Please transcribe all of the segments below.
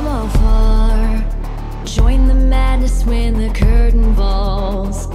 from afar. Join the madness when the curtain falls.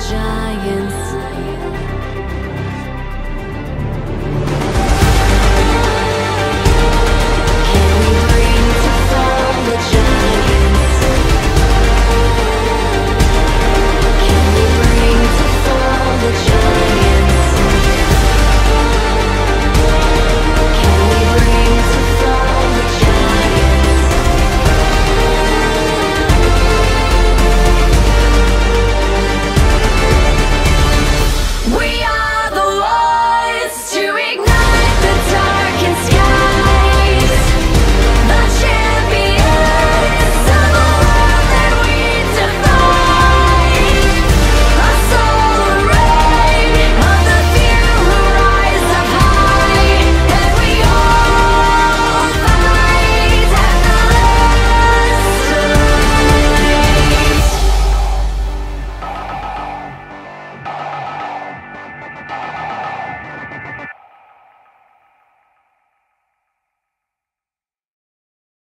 Trái